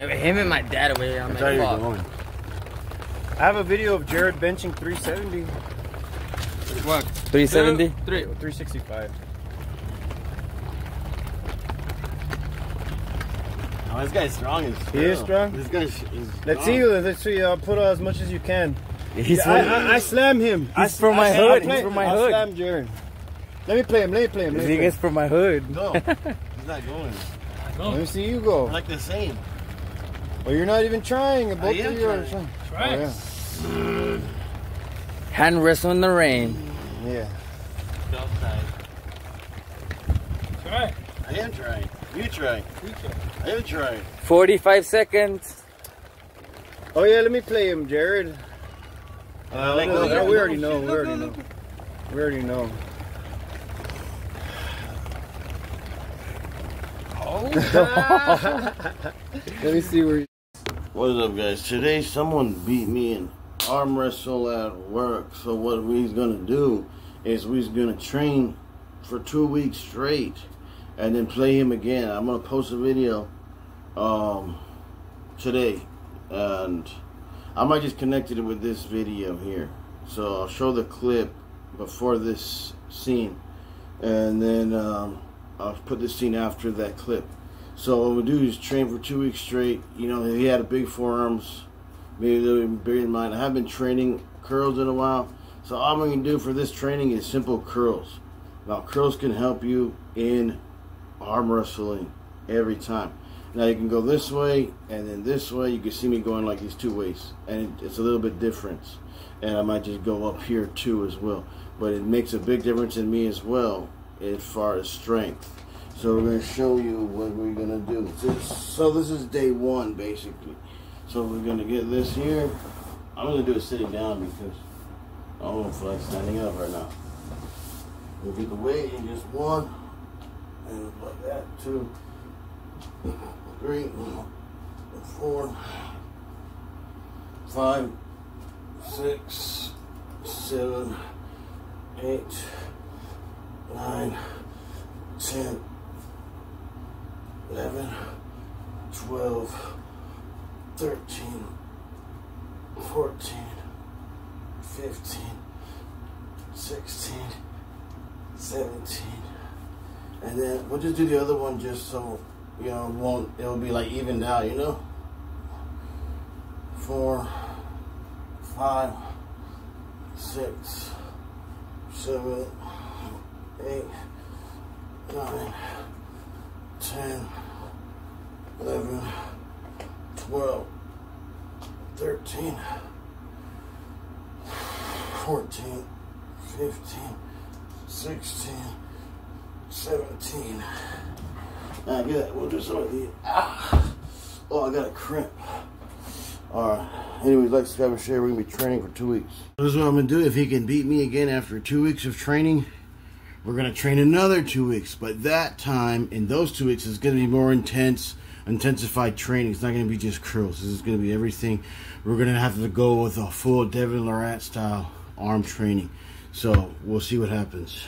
Him and my dad away. I'm That's how you're like, fuck. going. I have a video of Jared benching 370. What? 370? Three. 365. Oh, this guy's strong as He is strong? This guy's. Is Let's strong. see you. Let's see. Uh, put as much as you can. He's I, I, I slam him. I, He's from my I- I hood. play- He's from my I hood. slam Jared. Let me play him. Let me play him. Let me, He play gets him. from my hood. No. He's not going. Let me see you go. We're like the same. Well, you're not even trying. Both I am of you are trying. trying. Right. Oh, Hand wrestle in the rain. yeah. yeah. Try. I am trying. You try. You try. I am trying. 45 seconds. Oh yeah. Let me play him, Jared. Uh, let No, no, we already know. We already know. We already know. Oh. Let me see where. What is up, guys? Today, someone beat me in arm wrestle at work. So what we's gonna do is we's gonna train for two weeks straight, and then play him again. I'm gonna post a video um, today, and I might just connect it with this video here. So I'll show the clip before this scene, and then um, I'll put the scene after that clip. So what we do is train for two weeks straight. You know, he had a big forearms, maybe a little bit bigger than mine. I haven't been training curls in a while, so all I'm gonna do for this training is simple curls. Now, curls can help you in arm wrestling every time. Now you can go this way and then this way. You can see me going like these two ways, and it's a little bit different. And I might just go up here too as well. But it makes a big difference in me as well as far as strength. So we're gonna show you what we're gonna do. So, so this is day one basically. So we're gonna get this here. I'm gonna do it sitting down because I don't feel like standing up right now. We'll get the weight in just one, and like that, two, three, four, five, six, seven, eight, nine, ten, eleven, twelve, thirteen, fourteen, fifteen, sixteen, seventeen. And then we'll just do the other one just so you know it won't it'll be like evened out, you know? Four, five, six, seven, eight, nine, ten, eleven, twelve, thirteen, fourteen, fifteen, sixteen. 17. I get it. We'll do some of. Ah. Oh, I got a crimp. Alright. Anyways, like, subscribe, and share. We're going to be training for two weeks. This is what I'm going to do. If he can beat me again after two weeks of training, we're going to train another two weeks. But that time, in those two weeks, is going to be more intense, intensified training. It's not going to be just curls. This is going to be everything. We're going to have to go with a full Devon Larratt style arm training. So, we'll see what happens.